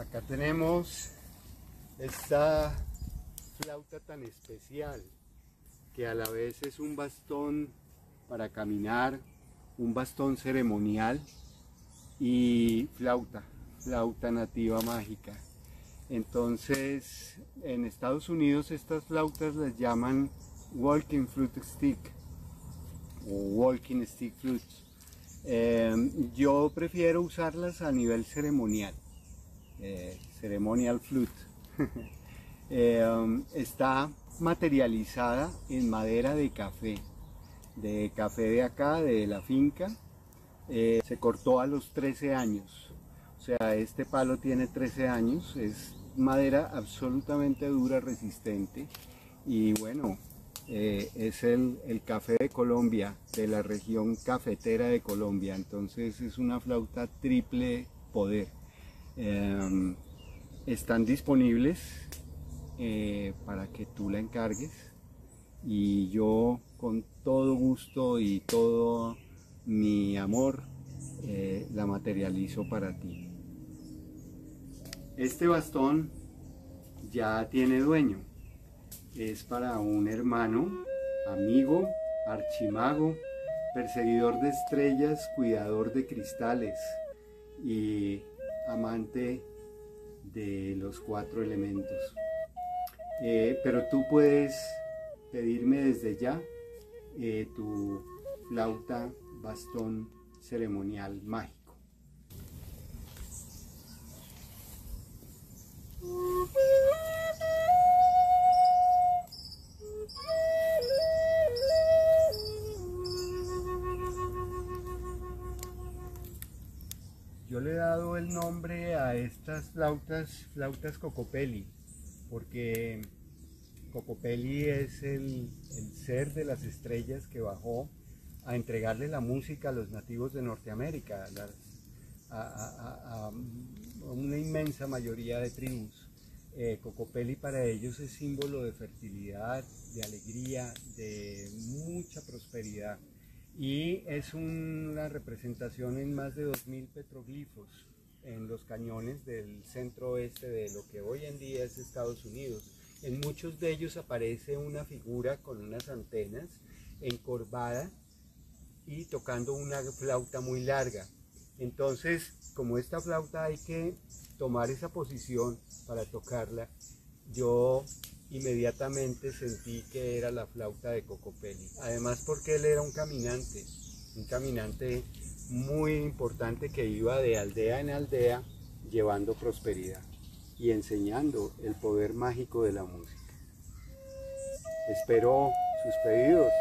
Acá tenemos esta flauta tan especial que a la vez es un bastón para caminar, un bastón ceremonial y flauta, flauta nativa mágica. Entonces, en Estados Unidos estas flautas las llaman walking flute stick o walking stick flutes. Eh, yo prefiero usarlas a nivel ceremonial, eh, ceremonial flute. Eh, está materializada en madera de café, de café de acá, de la finca. se cortó a los 13 años, o sea, este palo tiene 13 años, es madera absolutamente dura, resistente y bueno, eh, es el, café de Colombia, de la región cafetera de Colombia, entonces es una flauta triple poder. Em, están disponibles eh, para que tú la encargues. Y yo con todo gusto y todo mi amor eh, la materializo para ti. Este bastón ya tiene dueño. Es para un hermano, amigo, archimago, perseguidor de estrellas, cuidador de cristales. Y amante de los cuatro elementos. Eh, pero tú puedes pedirme desde ya eh, tu flauta bastón ceremonial mágico. Yo le he dado el nombre a estas flautas, flautas Cocopelli, porque Cocopelli es el, ser de las estrellas que bajó a entregarle la música a los nativos de Norteamérica, a, una inmensa mayoría de tribus. Eh, Cocopelli para ellos es símbolo de fertilidad, de alegría, de mucha prosperidad y es una representación en más de 2.000 petroglifos en los cañones del centro oeste de lo que hoy en día es Estados Unidos. En muchos de ellos aparece una figura con unas antenas encorvada y tocando una flauta muy larga. Entonces, como esta flauta hay que tomar esa posición para tocarla, yo inmediatamente sentí que era la flauta de Cocopelli. Además porque él era un caminante, un caminante muy importante que iba de aldea en aldea llevando prosperidad y enseñando el poder mágico de la música. Espero sus pedidos.